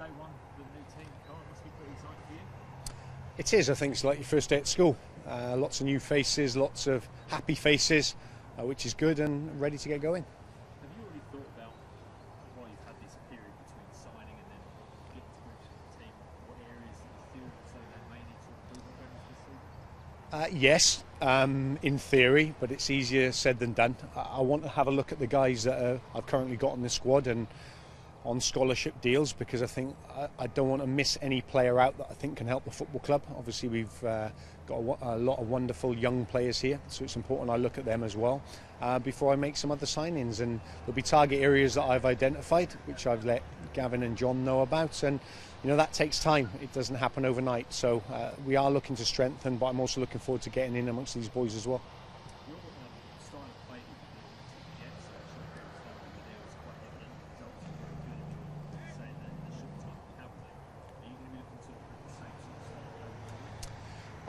day one with a new team, Carl, must be pretty exciting for you. It is. I think it's like your first day at school. Uh, lots of new faces, lots of happy faces, uh, which is good and ready to get going. Have you already thought about while you've had this period between signing and then getting to grips with the team, what areas that you feel so they may need to improve on going this season? Uh, yes, um, in theory, but it's easier said than done. I, I want to have a look at the guys that uh, I've currently got in the squad and on scholarship deals because I think I, I don't want to miss any player out that I think can help the football club. Obviously, we've uh, got a, a lot of wonderful young players here, so it's important I look at them as well uh, before I make some other signings. And there'll be target areas that I've identified, which I've let Gavin and John know about. And you know that takes time; it doesn't happen overnight. So uh, we are looking to strengthen, but I'm also looking forward to getting in amongst these boys as well. Your um, style of play that you get, so short period of time that you there was quite evident. Results were very good. Enjoyed saying that in the short time you have there. Are you going to be looking to improve the same sort of style of play?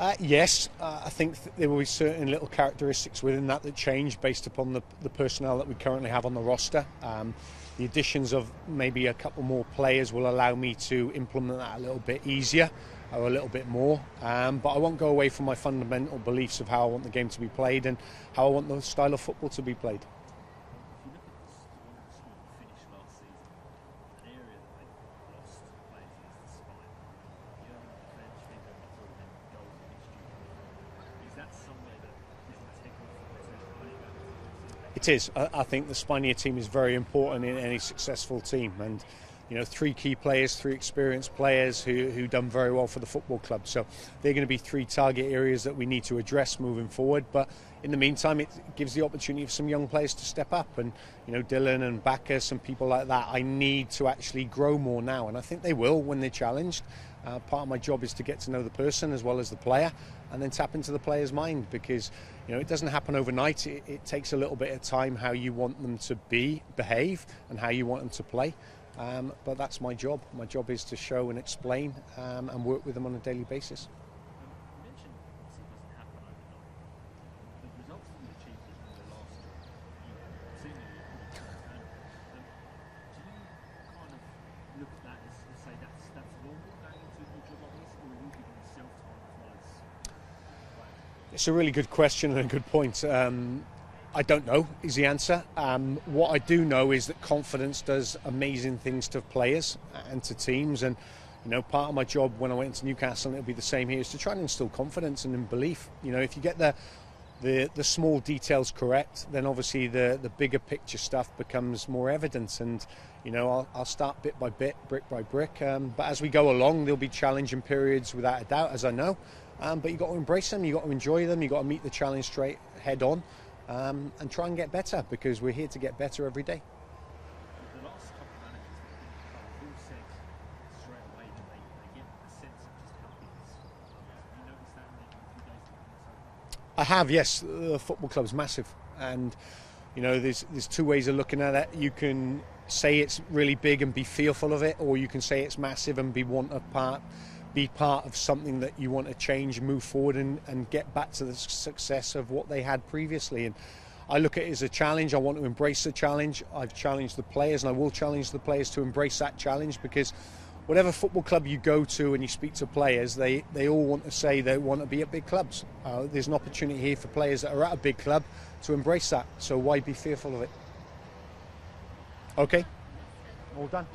Uh, yes, uh, I think th- there will be certain little characteristics within that that change based upon the, the personnel that we currently have on the roster. Um, the additions of maybe a couple more players will allow me to implement that a little bit easier or a little bit more. Um, but I won't go away from my fundamental beliefs of how I want the game to be played and how I want the style of football to be played. If you look at the, s- the way the squad finished last season, an area that they've lost players is the spine. You know, the bench didn't go through them goals against you. Is that somewhere that is integral for the team playing going into the season? It is. I, think the Spanier team is very important in any successful team, and you know, three key players, three experienced players who who done very well for the football club. So they're going to be three target areas that we need to address moving forward. But in the meantime, it gives the opportunity for some young players to step up, and you know, Dylan and Baccus and people like that. I need to actually grow more now, and I think they will when they're challenged. Uh, part of my job is to get to know the person as well as the player, and then tap into the player's mind because you know it doesn't happen overnight. It, it takes a little bit of time how you want them to be, behave, and how you want them to play. Um, but that's my job. My job is to show and explain um, and work with them on a daily basis. You mentioned obviously it doesn't happen overnight. The results that you achieved in the last job, you seemingly pretty good. Do you kind of look at that as, as say that's that's normal going into a new job like this, or are you giving yourself time as well as players? It's a really good question and a good point. Um, I don't know is the answer. Um, what I do know is that confidence does amazing things to players and to teams. And you know, part of my job when I went to Newcastle, and it'll be the same here, is to try and instill confidence and in belief. You know, if you get the the, the small details correct, then obviously the, the bigger picture stuff becomes more evident. And, you know, I'll, I'll start bit by bit, brick by brick. Um, but as we go along, there'll be challenging periods without a doubt, as I know. Um, but you've got to embrace them, you've got to enjoy them, you've got to meet the challenge straight head on um, and try and get better because we're here to get better every day. The last couple of managers that have been the club have all said straight away that they, they get a sense of just how big this club is. Have you noticed that in the few days that you've been so far? I have, yes. The football club's massive, and you know, there's there's two ways of looking at it. You can say it's really big and be fearful of it, or you can say it's massive and be want a part, be part of something that you want to change, move forward, and, and get back to the success of what they had previously. And I look at it as a challenge. I want to embrace the challenge. I've challenged the players, and I will challenge the players to embrace that challenge because whatever football club you go to and you speak to players, they, they all want to say they want to be at big clubs. Uh, there's an opportunity here for players that are at a big club to embrace that. So why be fearful of it? Okay, all done.